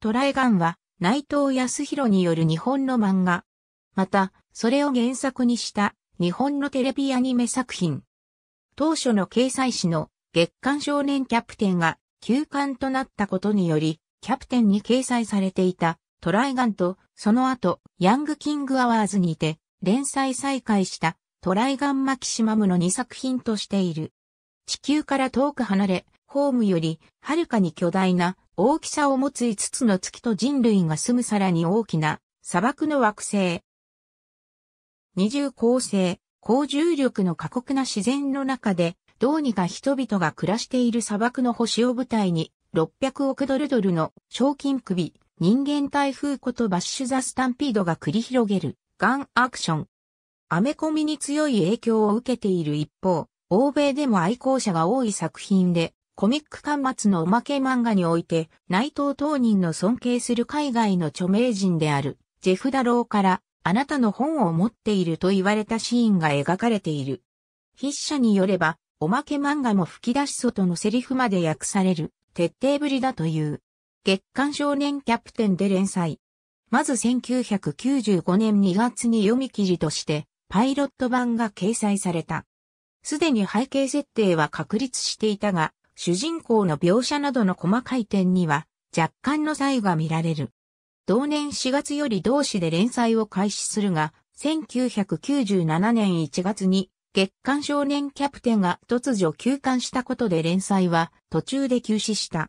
トライガンは内藤康弘による日本の漫画。また、それを原作にした日本のテレビアニメ作品。当初の掲載誌の月刊少年キャプテンが休刊となったことにより、キャプテンに掲載されていたトライガンと、その後、ヤングキングアワーズにて連載再開したトライガンマキシマムの2作品としている。地球から遠く離れ、ホームよりはるかに巨大な大きさを持つ5つの月と人類が住むさらに大きな砂漠の惑星。二重構成、高重力の過酷な自然の中で、どうにか人々が暮らしている砂漠の星を舞台に、600億ドルドルの賞金首、人間台風ことバッシュザスタンピードが繰り広げる、ガンアクション。アメコミに強い影響を受けている一方、欧米でも愛好者が多い作品で、コミック端末のおまけ漫画において、内藤当人の尊敬する海外の著名人である、ジェフ・ダローから、あなたの本を持っていると言われたシーンが描かれている。筆者によれば、おまけ漫画も吹き出し外のセリフまで訳される、徹底ぶりだという。月刊少年キャプテンで連載。まず1995年2月に読み記事として、パイロット版が掲載された。すでに背景設定は確立していたが、主人公の描写などの細かい点には若干の差異が見られる。同年4月より同誌で連載を開始するが、1997年1月に月刊少年キャプテンが突如休刊したことで連載は途中で休止した。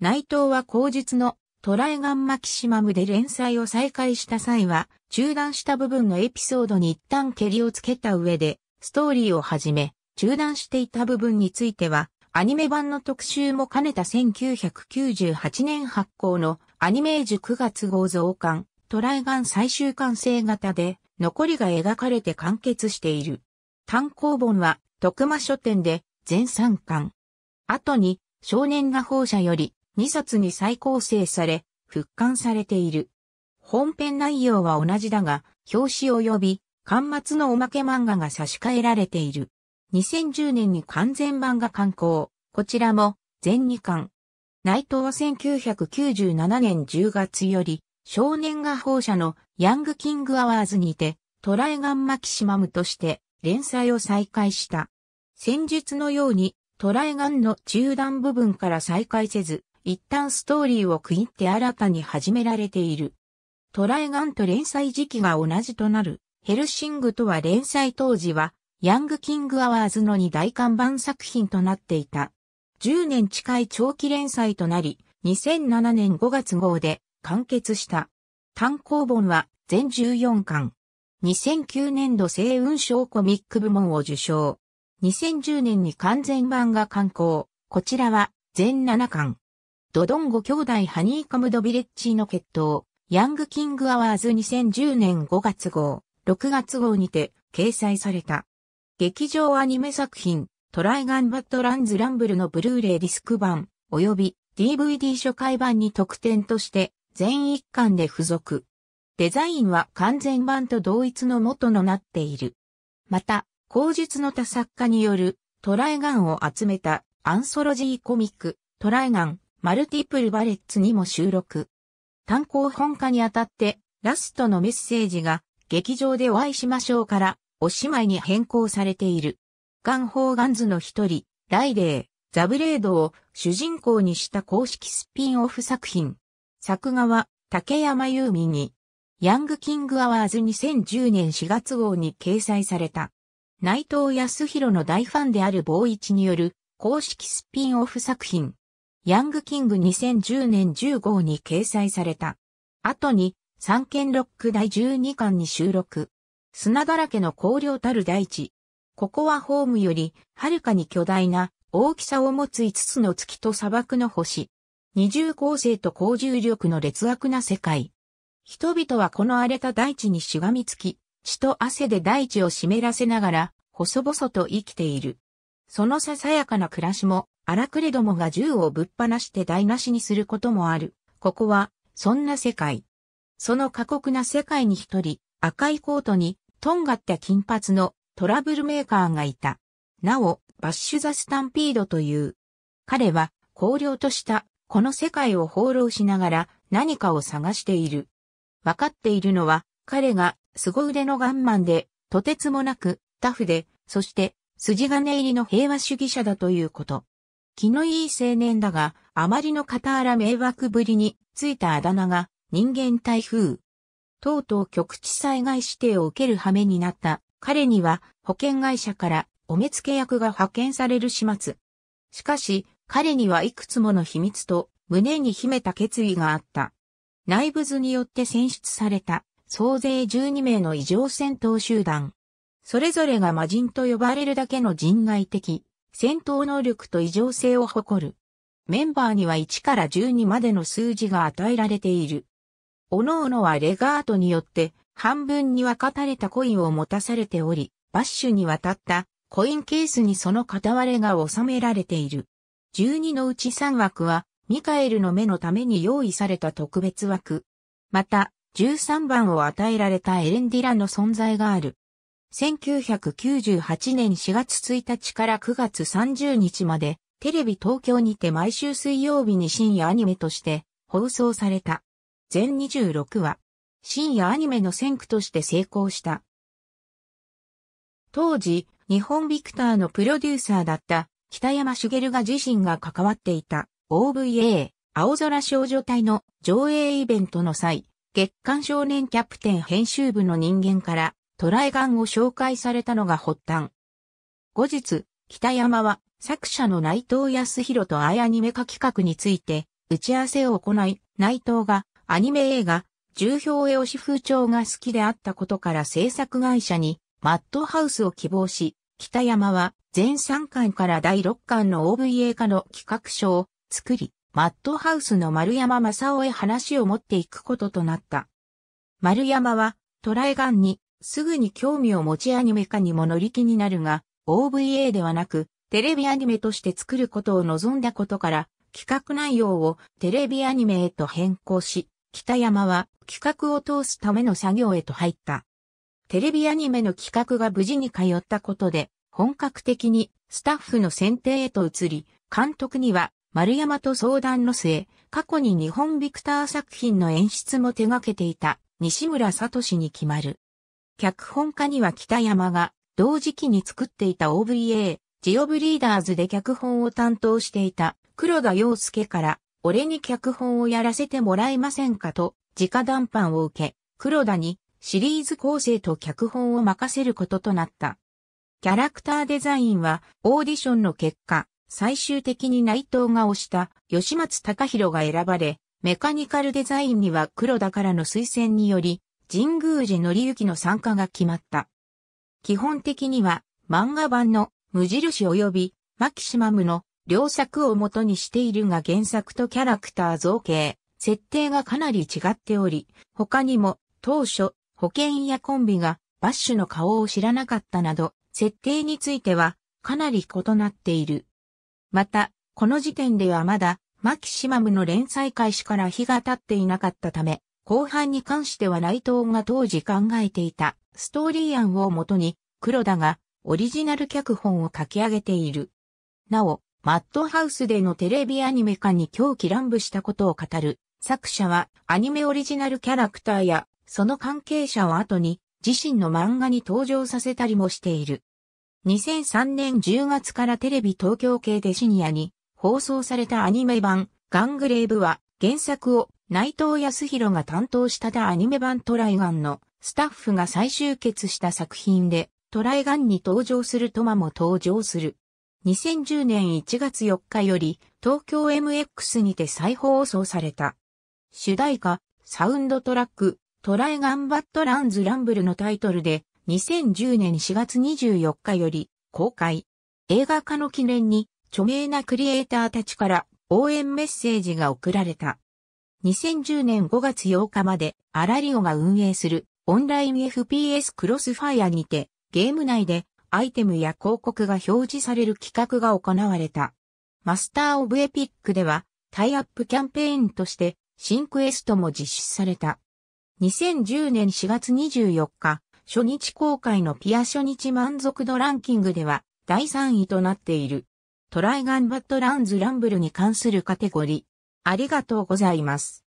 内藤は後日のトライガンマキシマムで連載を再開した際は、中断した部分のエピソードに一旦蹴りをつけた上で、ストーリーをはじめ、中断していた部分については、アニメ版の特集も兼ねた1998年発行のアニメージュ9月号増刊、トライガン最終完成型で残りが描かれて完結している。単行本は徳間書店で全3巻。後に少年画報社より2冊に再構成され復刊されている。本編内容は同じだが、表紙及び巻末のおまけ漫画が差し替えられている。2010年に完全版が刊行。こちらも全2巻。内藤は1997年10月より少年画報社のヤングキングアワーズにてトライガンマキシマムとして連載を再開した。戦術のようにトライガンの中断部分から再開せず、一旦ストーリーを区切って新たに始められている。トライガンと連載時期が同じとなる。ヘルシングとは連載当時はヤングキングアワーズの2大看板作品となっていた。10年近い長期連載となり、2007年5月号で完結した。単行本は全14巻。2009年度星雲賞コミック部門を受賞。2010年に完全版が刊行。こちらは全7巻。ドドンゴ兄弟ハニーカムドビレッジの決闘。ヤングキングアワーズ2010年5月号、6月号にて掲載された。劇場アニメ作品、トライガンバットランズランブルのブルーレイディスク版、及び DVD 初回版に特典として全一巻で付属。デザインは完全版と同一のものとなっている。また、後述の他作家によるトライガンを集めたアンソロジーコミック、トライガン、マルティプルバレッツにも収録。単行本化にあたって、ラストのメッセージが、劇場でお会いしましょうから、おしまいに変更されている。ガンホーガンズの一人、ライデー、ザブレードを主人公にした公式スピンオフ作品。作画は竹山優美に、ヤングキングアワーズ2010年4月号に掲載された。内藤康弘の大ファンである坊一による公式スピンオフ作品。ヤングキング2010年10号に掲載された。後に、三剣ロック第12巻に収録。砂だらけの荒涼たる大地。ここはホームより、はるかに巨大な、大きさを持つ5つの月と砂漠の星。二重構成と高重力の劣悪な世界。人々はこの荒れた大地にしがみつき、血と汗で大地を湿らせながら、細々と生きている。そのささやかな暮らしも、荒くれどもが銃をぶっ放して台無しにすることもある。ここは、そんな世界。その過酷な世界に一人、赤いコートにとんがった金髪のトラブルメーカーがいた。なお、バッシュザスタンピードという。彼は、荒涼とした、この世界を放浪しながら、何かを探している。わかっているのは、彼が凄腕のガンマンで、とてつもなく、タフで、そして、筋金入りの平和主義者だということ。気のいい青年だが、あまりの傍ら迷惑ぶりに、ついたあだ名が、人間台風。とうとう局地災害指定を受ける羽目になった彼には保険会社からお目付け役が派遣される始末。しかし、彼にはいくつもの秘密と胸に秘めた決意があった。内部図によって選出された総勢12名の異常戦闘集団。それぞれが魔人と呼ばれるだけの人外的戦闘能力と異常性を誇る。メンバーには1から12までの数字が与えられている。各々はレガートによって半分に分かたれたコインを持たされており、バッシュに渡ったコインケースにその片割れが収められている。12のうち3枠はミカエルの目のために用意された特別枠。また、13番を与えられたエレンディラの存在がある。1998年4月1日から9月30日までテレビ東京にて毎週水曜日に深夜アニメとして放送された。全26話。深夜アニメの先駆として成功した。当時、日本ビクターのプロデューサーだった北山茂が自身が関わっていた OVA 青空少女隊の上映イベントの際、月刊少年キャプテン編集部の人間からトライガンを紹介されたのが発端。後日、北山は作者の内藤康弘とアイアニメ化企画について打ち合わせを行い、内藤がアニメ映画、重表絵押し風潮が好きであったことから制作会社にマットハウスを希望し、北山は全3巻から第6巻の OVA 化の企画書を作り、マットハウスの丸山正夫へ話を持っていくこととなった。丸山はトライガンにすぐに興味を持ちアニメ化にも乗り気になるが、OVA ではなくテレビアニメとして作ることを望んだことから企画内容をテレビアニメへと変更し、北山は企画を通すための作業へと入った。テレビアニメの企画が無事に通ったことで、本格的にスタッフの選定へと移り、監督には丸山と相談の末、過去に日本ビクター作品の演出も手掛けていた西村聡に決まる。脚本家には北山が同時期に作っていた OVA、ジオブリーダーズで脚本を担当していた黒田洋介から俺に脚本をやらせてもらえませんかと、直談判を受け、黒田にシリーズ構成と脚本を任せることとなった。キャラクターデザインはオーディションの結果、最終的に内藤が推した吉松隆弘が選ばれ、メカニカルデザインには黒田からの推薦により、神宮寺則之の参加が決まった。基本的には漫画版の無印及びマキシマムの両作を元にしているが原作とキャラクター造形、設定がかなり違っており、他にも当初、保険やコンビがバッシュの顔を知らなかったなど、設定についてはかなり異なっている。また、この時点ではまだマキシマムの連載開始から日が経っていなかったため、後半に関しては内藤が当時考えていたストーリー案をもとに黒田がオリジナル脚本を書き上げている。なお、マッドハウスでのテレビアニメ化に狂気乱舞したことを語る作者はアニメオリジナルキャラクターやその関係者を後に自身の漫画に登場させたりもしている。2003年10月からテレビ東京系で深夜に放送されたアニメ版ガングレーブは原作を内藤康弘が担当したアニメ版トライガンのスタッフが再集結した作品でトライガンに登場するトマも登場する。2010年1月4日より東京 MX にて再放送された。主題歌、サウンドトラック、トライガンバットランズランブルのタイトルで2010年4月24日より公開。映画化の記念に著名なクリエイターたちから応援メッセージが送られた。2010年5月8日までアラリオが運営するオンライン FPS クロスファイアにてゲーム内でアイテムや広告が表示される企画が行われた。マスターオブエピックではタイアップキャンペーンとして新クエストも実施された。2010年4月24日、初日公開のピア初日満足度ランキングでは第3位となっている。トライガンバットランズランブルに関するカテゴリー。ありがとうございます。